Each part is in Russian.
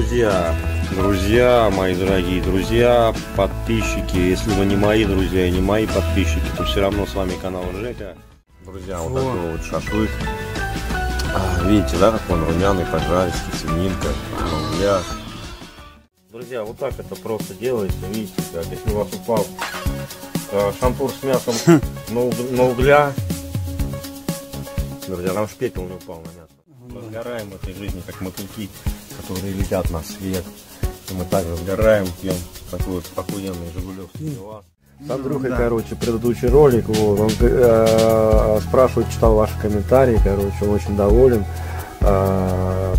Друзья, друзья, мои дорогие друзья, подписчики, если вы не мои друзья и не мои подписчики, то все равно с вами канал Жека. Друзья, вот такой вот шашлык. А, видите, да, как он румяный, по-жарски, свининка, на углях. Друзья, вот так это просто делается, видите, как если у вас упал э, шампур с мясом на, уг- на угля, друзья, там шпекел не упал на мясо. Разгораем в этой жизни, как мотыльки, которые летят на свет. И мы также сгораем, пьем такой вот охуенный жигулевский пивас. С Андрюхой, короче, предыдущий ролик, вот, он э, спрашивает, читал ваши комментарии, короче, он очень доволен. Э,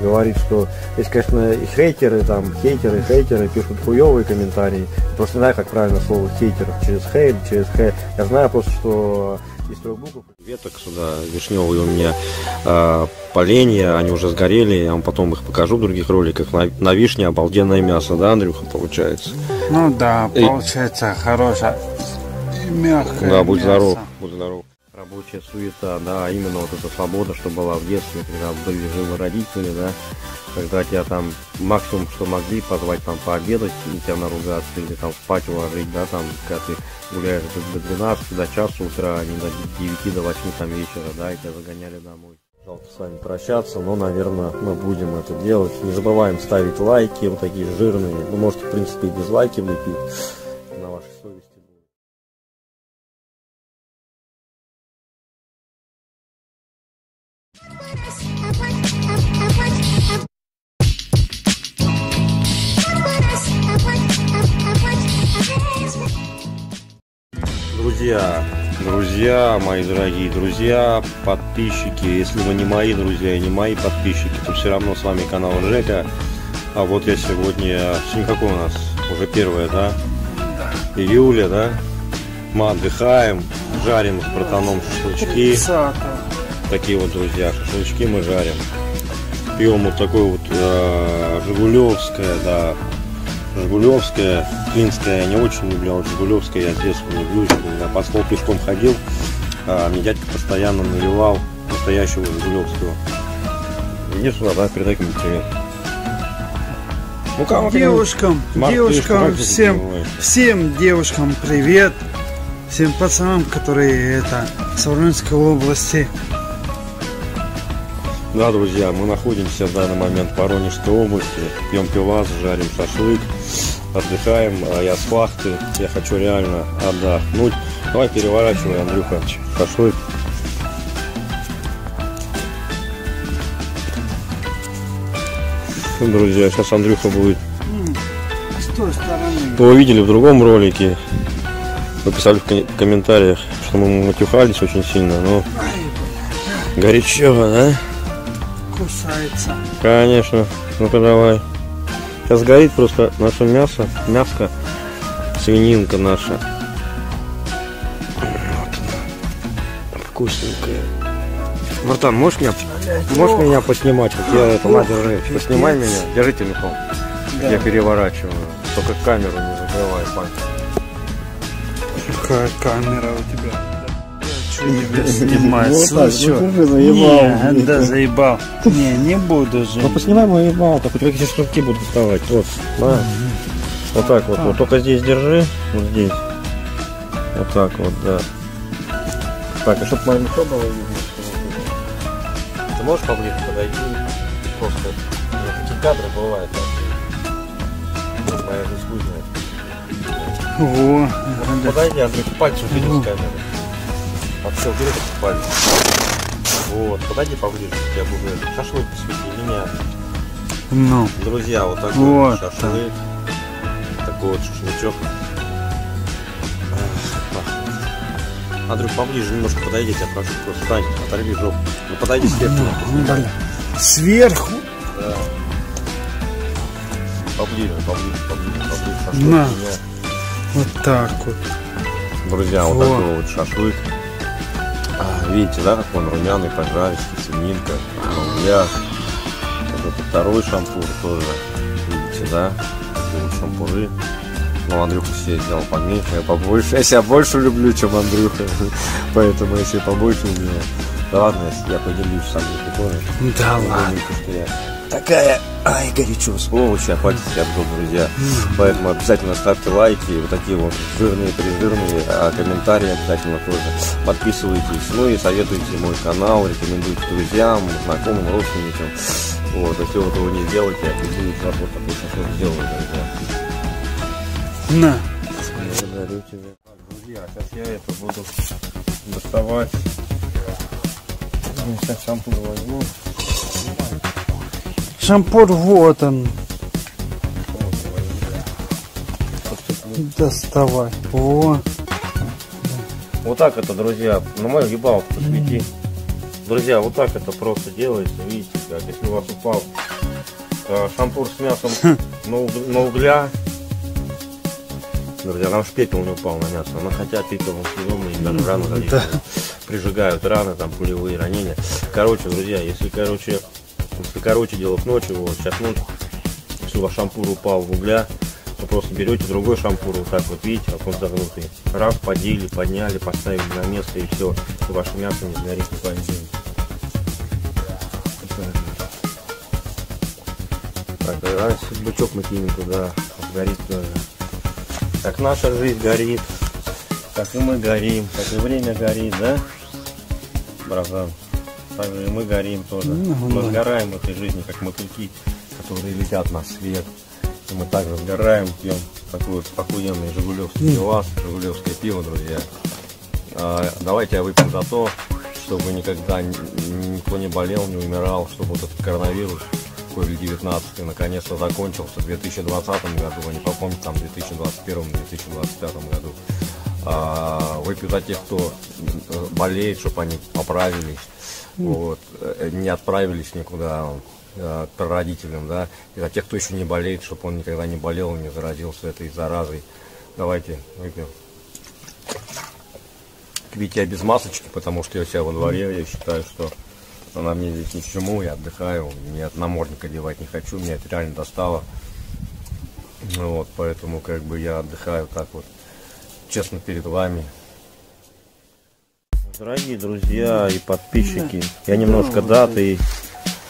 говорит, что есть, конечно, и хейтеры, там, хейтеры, хейтеры пишут хуевые комментарии. Просто не знаю, как правильно слово хейтер, через хейт, через хейт. Я знаю просто, что из трех букв. Веток сюда вишневые у меня э, поленья, они уже сгорели, я вам потом их покажу в других роликах. На, на вишне обалденное мясо, да, Андрюха, получается? Ну да, получается хорошая и мягкая. Да, будь мясо. здоров, будь здоров. Рабочая суета, да, именно вот эта свобода, что была в детстве, когда были живы родители, да, когда тебя там максимум, что могли, позвать там пообедать, и тебя наругаться, или там спать уложить, да, там, когда ты гуляешь до, до 12, до часа утра, а не до 9, до 8 там вечера, да, и тебя загоняли домой. Жалко с вами прощаться, но, наверное, мы будем это делать. Не забываем ставить лайки, вот такие жирные. Вы можете, в принципе, и лайки влепить Друзья, друзья, мои дорогие друзья, подписчики, если вы не мои друзья и не мои подписчики, то все равно с вами канал Жека. А вот я сегодня, какое у нас? Уже первое, да? Июля, да? Мы отдыхаем, жарим с братаном шашлычки. 30-го. Такие вот, друзья, шашлычки мы жарим. Пьем вот такое вот э, Жигулевское, да, Жигулевская, Клинская я не очень люблю, а вот Жигулевская я с детства люблю. Я по стол пешком ходил, а мне дядька постоянно наливал настоящего Жигулевского. Иди сюда, да, передай кому привет. Ну как Девушкам, Марк, девушкам, ты всем, всем девушкам привет. Всем пацанам, которые это с Воронежской области. Да, друзья, мы находимся в данный момент в Воронежской области, пьем пивас, жарим шашлык, отдыхаем, а я с вахты, я хочу реально отдохнуть. Давай переворачивай, Андрюха, шашлык. Друзья, сейчас Андрюха будет. С той стороны. Вы видели в другом ролике, вы писали в комментариях, что мы матюхались очень сильно, но Ай, горячо, да? Кусается. Конечно. Ну-ка давай. Сейчас горит просто наше мясо. Мяско. Свининка наша. Вот она. Вкусненькая. Братан, можешь меня, можешь меня поснимать? Вот я это, на, держи. Поснимай меня. Держи телефон. Я переворачиваю. Только камеру не закрывай, пальцем. Какая камера у тебя? Тебя снимать? Вот так, Слушай, ну ты же заебал. Не, да заебал. Не, не буду же. Ну поснимай мой ебал, так хоть какие шнурки будут вставать. Вот, на. Вот так вот, вот. Только здесь держи. Вот здесь. Вот так вот, да. Так, а чтобы мое лицо было видно. Ты можешь поближе подойти? Просто. Ну, такие кадры бывают. так. Вот Моя жизнь скучная. О, Вот Подойди, Андрей, пальцы убери с А убери этот палец. Вот, подойди поближе, я буду шашлык посвети меня. ну, Друзья, вот такой Вот вот шашлык. Такой вот шашлычок. Андрюх, поближе немножко подойди, я прошу, просто встань, оторви жопу. Ну подойди сверху. блин. Сверху. Да. Поближе, поближе, поближе, поближе. Шашлык На. Вот так вот. Друзья, вот Во. такой вот шашлык. Видите, да, как он румяный, по-жарски, свининка, на углях. Вот это второй шампур тоже. Видите, да? Такие вот шампуры. Ну, Андрюха себе сделал поменьше, я побольше. Я себя больше люблю, чем Андрюха. Поэтому я себе побольше сделал. Да ладно, я, поделюсь с Андрюхой тоже. Да ладно. Что такая, ай, горячо, сволочь, а себя обзор, друзья. Поэтому обязательно ставьте лайки, вот такие вот жирные, прижирные, а комментарии обязательно тоже. Подписывайтесь, ну и советуйте мой канал, рекомендуйте друзьям, знакомым, родственникам. Вот, если вы этого не сделаете, за вот такой шашлык сделаю, друзья. На. Благодарю тебя. Друзья, сейчас я это буду доставать. Ну, Сейчас шампунь возьму. Шампур вот он. Доставай. О, Вот так это, друзья, на мою ебалку посвети. Друзья, вот так это просто делается, видите, как если у вас упал э, шампур с мясом на, уг- на угля. Друзья, там же пепел не упал на мясо, но хотя пепел он съедобный, и даже раны различные прижигают раны, там пулевые ранения. Короче, друзья, если, короче, если, короче, дело к ночи, вот, сейчас ночь, если у вас шампур упал в угля, вы просто берете другой шампур, вот так вот, видите, как он загнутый. Раз, подели, подняли, поставили на место и все. И ваше мясо не сгорит коем случае. Так, а бычок мы кинем туда, горит тоже. Как наша жизнь горит, как и мы горим, как и время горит, да? Братан, так же и мы горим тоже. Ну, Мы да. сгораем в этой жизни, как мотыльки, которые летят на свет. И мы также сгораем, пьем такой вот охуенный жигулевский пивас, жигулевское пиво, друзья. А, давайте я выпьем за то, чтобы никогда ни- никто не болел, не умирал, чтобы вот этот коронавирус COVID-19 наконец-то закончился в 2020 году, а не попомню там в 2021-2025 году. А, выпью за тех, кто болеет, чтобы они поправились, вот, э, не отправились никуда э, к родителям, да, и за тех, кто еще не болеет, чтобы он никогда не болел, не заразился этой заразой. Давайте выпьем. Видите, я без масочки, потому что я себя во дворе, я считаю, что она мне здесь ни к чему, я отдыхаю, мне намордник одевать не хочу, меня это реально достало. Ну Вот, поэтому как бы я отдыхаю так вот, честно перед вами. Дорогие друзья и подписчики, я немножко датый,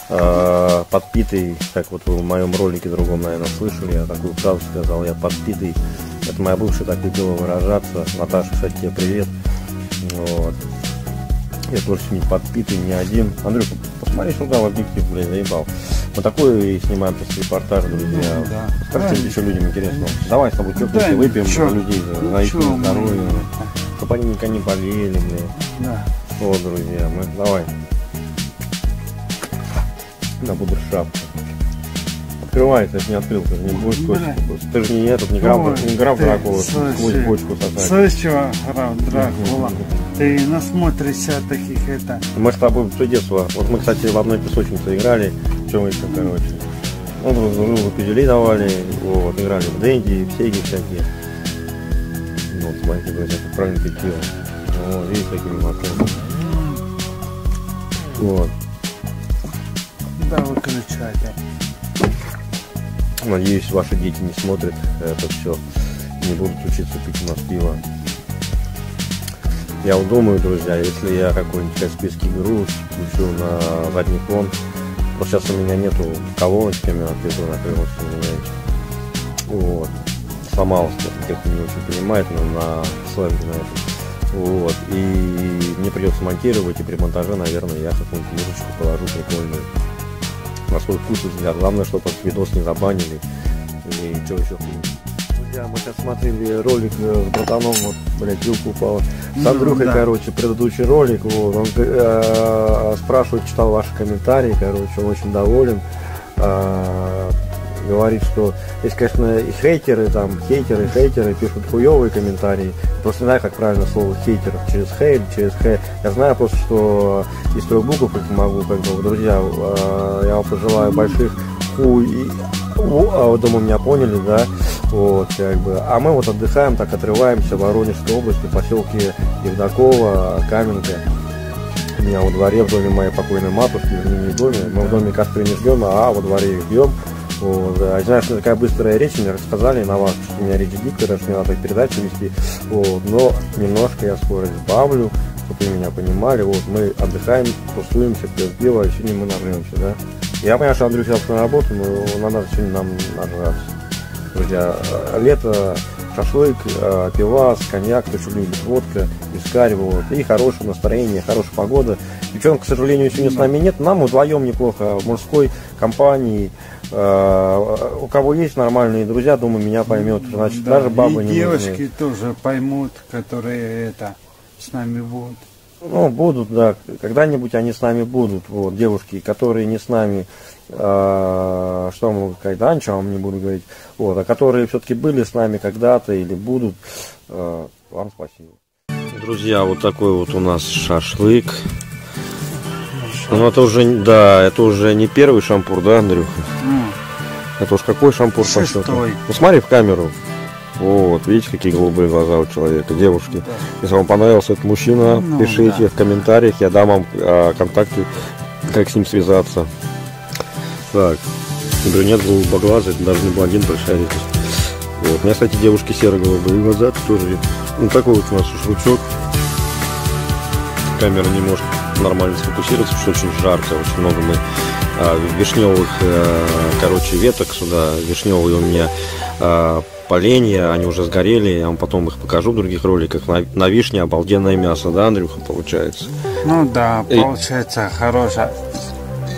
э, подпитый, как вот вы в моем ролике другом, наверное, слышали, я такую фразу сказал, я подпитый. Это моя бывшая так любила выражаться. Наташа, кстати, тебе привет. Вот. Я тоже сегодня подпитый, не один. Андрюха, посмотри сюда в объектив, блин, заебал. Мы такой снимаем просто репортаж, друзья. Ну, да. Скажите Правильно. еще людям интересно. Давай с тобой чокнемся, Да, выпьем людей, за, их здоровье. Чтобы они никогда не болели, блин. да. Вот, друзья, мы давай. На шапку. Открывается, если не открыл, ты же не будешь скотчем. Ты же не этот, не Ой, не ты, Дракула, сквозь бочку сосать. Слышишь, граф Дракула? Ты насмотришься таких это. Мы с тобой все детство. Вот мы, кстати, в одной песочнице играли. Чем еще, короче. Ну, друг другу пизделей давали, вот, играли в Дэнди, в Сеги всякие. Ну, Вот, смотрите, друзья, как правильно пиво. Вот, видите, такими машинами. Вот. Да, выключайте. Надеюсь, ваши дети не смотрят это все, не будут учиться пить у нас пиво. Я вот думаю, друзья, если я какой-нибудь Каспийский груз включу на задний фон, вот сейчас у меня нету кого, с кем я отвезу на крыло, понимаете. Вот. Сломался, тех, кто не очень понимает, но на сленге на этом. Вот. И мне придется монтировать, и при монтаже, наверное, я какую-нибудь музычку положу прикольную на свой вкус взгляд. Главное, чтобы этот видос не забанили. И что еще Друзья, мы сейчас смотрели ролик э, с братаном, вот, блядь, вилка упала. С Ну, Андрюхой, да. короче, предыдущий ролик, вот, он э, спрашивает, читал ваши комментарии, короче, он очень доволен. А, говорит, что есть, конечно, и хейтеры, там, хейтеры, хейтеры пишут хуевые комментарии. Просто не знаю, как правильно слово хейтер, через хейт, через хейт. Я знаю просто, что из трех букв их могу, как бы, друзья, э, я вам пожелаю больших хуй а, вот, думаю, меня поняли, да, вот, как бы, а мы вот отдыхаем, так отрываемся в Воронежской области, поселке Евдокова, Каменка, у меня во дворе, в доме моей покойной матушки, в доме, мы в доме кастры не ждем, а во дворе их бьем, вот, а знаешь, что такая быстрая речь, мне рассказали на вас, что у меня речь диктора, что мне надо передачу вести, вот, но немножко я скорость сбавлю, чтобы вы меня понимали, вот, мы отдыхаем, тусуемся, пьем пиво, а сегодня мы нарвемся, да, Я понимаю, что Андрюх сейчас на работу, но надо сегодня нам нажраться. Друзья, лето, шашлык, э, пивас, коньяк, то, что любит, водка, вискарь, вот, и хорошее настроение, хорошая погода. Девчонка, к сожалению, сегодня с нами нет, нам вдвоем неплохо, в мужской компании, э, у кого есть нормальные друзья, думаю, меня поймет, значит, Да, даже бабы и не девочки нужны. тоже поймут, которые это с нами будут. Ну, будут, да, когда-нибудь они с нами будут, вот, девушки, которые не с нами, э, что могу сказать, да, ничего вам не буду говорить, вот, а которые все-таки были с нами когда-то или будут, э, вам спасибо. Друзья, вот такой вот у нас шашлык. Ну, это уже, да, это уже не первый шампур, да, Андрюха? Ну, Это уж какой шампур по счету? Шестой. Ну, смотри в камеру. Вот, видите, какие голубые глаза у человека, девушки. да. Если вам понравился этот мужчина, Ну, пишите да. в комментариях, я дам вам а, контакты, как с ним связаться. Так, брюнет голубоглазый, это даже не блондин, большая редкость. Вот. У меня, кстати, девушки серо-голубые глаза, это тоже. Ну, такой вот у нас шашлычок. Камера не может нормально сфокусироваться, потому что очень жарко, очень много мы а, вишневых, э, короче, веток сюда. Вишневые у меня а, поленья, они уже сгорели, я вам потом их покажу в других роликах. На, на вишне обалденное мясо, да, Андрюха, получается? Ну да, получается хорошее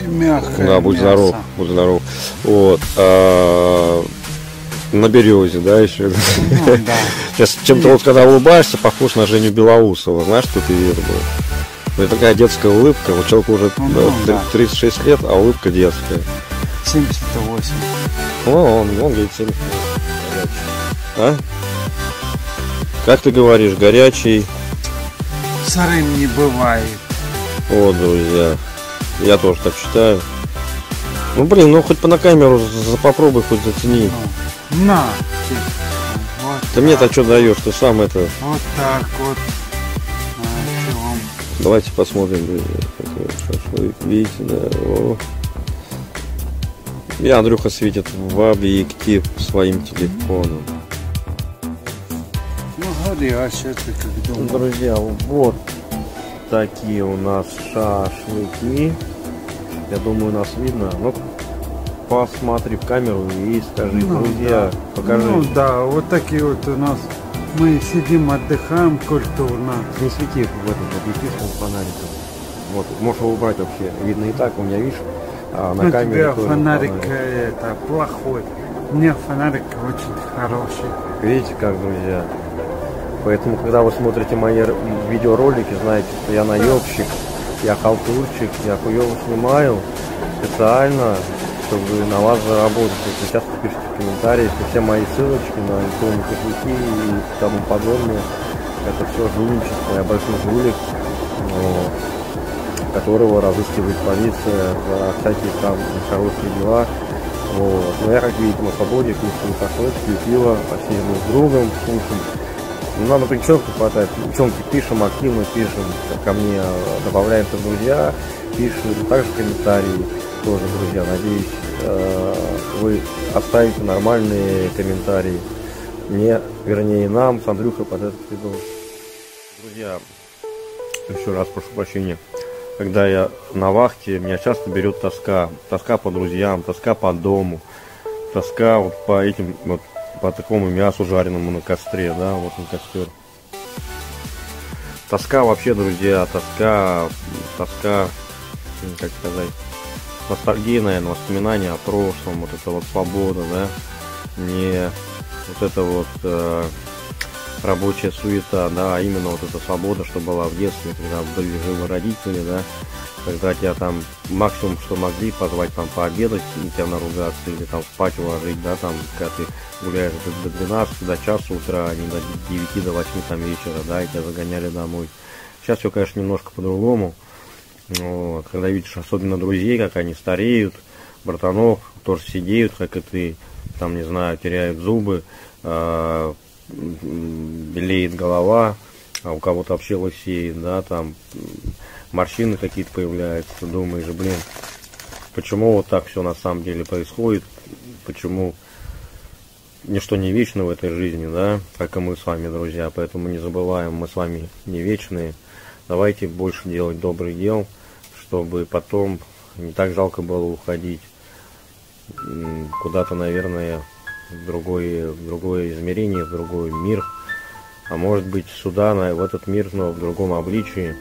и мягкое Да, будь мясо. здоров, будь здоров. Вот. а, на березе, да, еще. Ну да. Сейчас чем-то вот когда улыбаешься, похож на Женю Белоусова. Знаешь, кто ты был? Это такая детская улыбка. Вот человеку уже Ну, э, да. 36 лет, а улыбка детская. 78. Ну, он, он говорит 70. А? Как ты говоришь, горячий? Сырым не бывает. Вот, друзья. Я тоже так считаю. Ну, блин, ну хоть по на камеру попробуй хоть зацени. Ну, на. ты. Вот Ты мне-то что даешь? Ты сам это... Вот так вот. А? Давайте посмотрим, какой шашлык. Видите, да. О. И Андрюха светит в объектив своим телефоном. Ну, горячее, ты как думал. Друзья, вот такие у нас шашлыки. Я думаю, нас видно. Ну, посмотри в камеру и скажи, Ну, друзья, покажи. Ну да, вот такие вот у нас. Мы сидим, отдыхаем культурно. Не свети в этот объектив с фонариком. Вот, можешь его убрать вообще. Видно и так, у меня, видишь, а, на У камере тебя тоже фонарик фонарик. э, это плохой. У меня фонарик очень хороший. Видите как, друзья? Поэтому, когда вы смотрите мои видеоролики, знаете, что я наебщик, я халтурщик, я хуево снимаю специально, чтобы на вас заработать. Если сейчас пишите в комментариях, все мои ссылочки на электронные кошельки и тому подобное, это все жульничество, я большой жулик, которого разыскивает полиция за всякие там хорошие дела. Вот. Но я, как видите, на свободе, шашлык, пью пиво, мы с другом кушаем. Ну, нам эту девчонку хватает. Девчонки пишем, активно пишем, ко мне добавляемся в друзья, пишем, также комментарии тоже, друзья. Надеюсь, э, вы оставите нормальные комментарии. Мне, вернее, нам с Андрюхой под этот видос. Друзья, еще раз прошу прощения. Когда я на вахте, меня часто берет тоска. Тоска по друзьям, тоска по дому, тоска вот по этим, вот по такому мясу жареному на костре, да, вот на костер. Тоска вообще, друзья, тоска, тоска, м, как сказать, ностальгия, наверное, воспоминания о прошлом, вот эта вот свобода, да, не вот это вот э, рабочая суета, да, а именно вот эта свобода, что была в детстве, когда были живы родители, да, когда тебя там максимум, что могли, позвать там пообедать и тебя наругаться, или там спать уложить, да, там, когда ты гуляешь до, до 12, до часа утра, а не до 9, до 8 там вечера, да, и тебя загоняли домой. Сейчас все, конечно, немножко по-другому. Вот. Когда видишь особенно друзей, как они стареют, братанов, тоже сидеют, как и ты, там, не знаю, теряют зубы, м, белеет голова, а у кого-то вообще лысеет, да, там морщины какие-то появляются, думаешь, блин, почему вот так все на самом деле происходит, почему ничто не вечно в этой жизни, да, как и мы с вами, друзья, поэтому не забываем, мы с вами не вечные, давайте больше делать добрых дел, чтобы потом не так жалко было уходить куда-то, наверное, в другое, в другое измерение, в другой мир, а может быть сюда, на, в этот мир, но в другом обличии,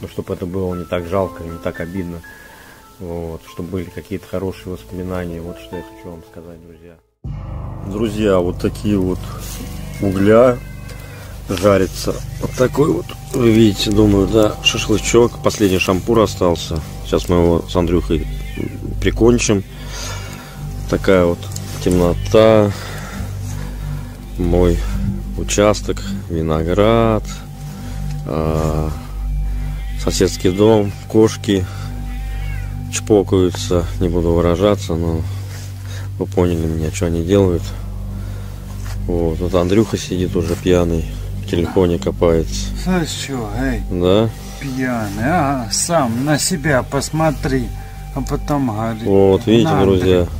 ну, чтобы это было не так жалко, не так обидно, вот, чтобы были какие-то хорошие воспоминания, вот что я хочу вам сказать, друзья. Друзья, вот такие вот угля жарится. Вот такой вот, вы видите, думаю, да, шашлычок. Последний шампур остался. Сейчас мы его с Андрюхой прикончим. Такая вот темнота. Мой участок, виноград, э, соседский дом, кошки чпокаются, не буду выражаться, но вы поняли меня, что они делают. Вот, вот Андрюха сидит уже пьяный, в телефоне копается. Знаешь что, эй? Да? Пьяный, а сам на себя посмотри, а потом говорит. Вот, видите, «На, друзья, Андрей».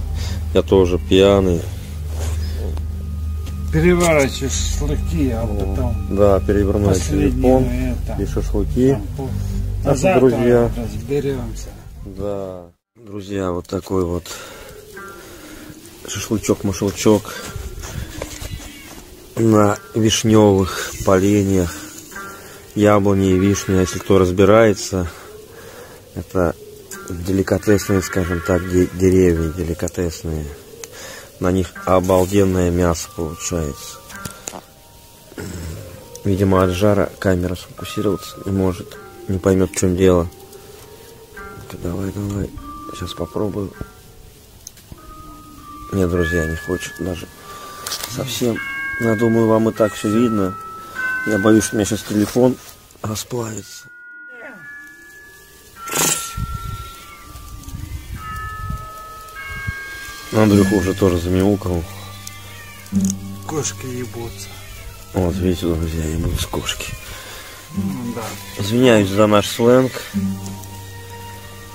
Я тоже пьяный. Переворачиваешь шашлыки, а потом Да, переверну последнее телефон это. и шашлыки. Так А друзья. разберемся. Да. Друзья, вот такой вот шашлычок-машелчок на вишневых поленьях. Яблони и вишни, если кто разбирается, это деликатесные, скажем так, де- деревья деликатесные. На них обалденное мясо получается. Видимо, от жара камера сфокусироваться не может. Не поймет, в чем дело. Давай, давай. Сейчас попробую. Нет, друзья, не хочет даже совсем. Я думаю, вам и так все видно. Я боюсь, что у меня сейчас телефон расплавится. Андрюха уже тоже замяукал. Кошки ебутся. Вот, видите, друзья, я буду с кошки. Ну да. Извиняюсь за наш сленг.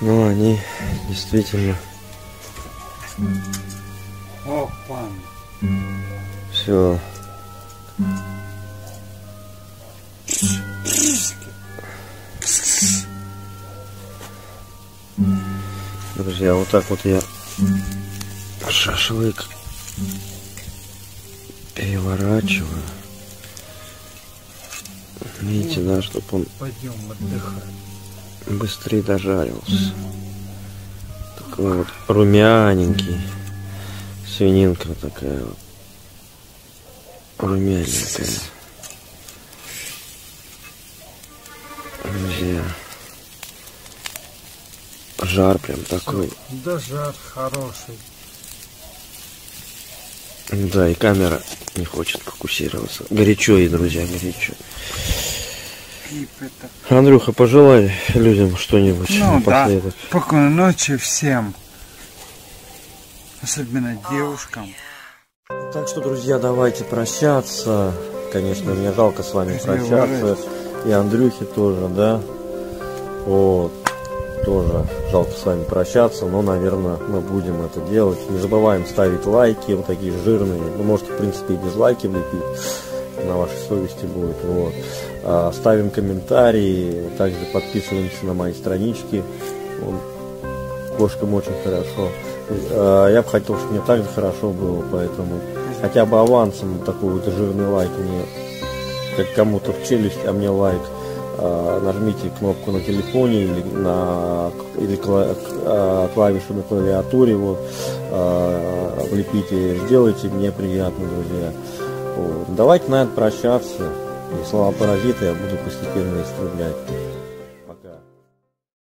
Но они действительно Опа. все. Друзья, вот так вот я шашлык переворачиваю. Видите, да, чтобы он Пойдем отдыхать. быстрее дожарился. Такой вот румяненький. Свининка такая вот. Румяненькая. Друзья. Жар прям такой. Да жар хороший. Да, и камера не хочет фокусироваться. Горячо ей, друзья, горячо. Андрюха, пожелай людям что-нибудь Ну да. напоследок. Спокойной ночи всем. Особенно девушкам. Так что, друзья, давайте прощаться. Конечно, мне жалко с вами прощаться. И Андрюхе тоже, да. Вот. Тоже жалко с вами прощаться, но, наверное, мы будем это делать. Не забываем ставить лайки, вот такие жирные. Ну, можете, в принципе, и дизлайки влепить. На вашей совести будет. Вот. А, ставим комментарии. Также подписываемся на мои странички. Кошкам очень хорошо. А, Я бы хотел, чтобы мне так же хорошо было, поэтому хотя бы авансом такой вот жирный лайк мне, как кому-то в челюсть, а мне лайк. А, Нажмите кнопку на телефоне или на или а, клавишу на клавиатуре, вот, а, влепите, сделайте, мне приятно, друзья. Вот. Давайте, наверное, прощаться. И слова паразита я буду постепенно истреблять.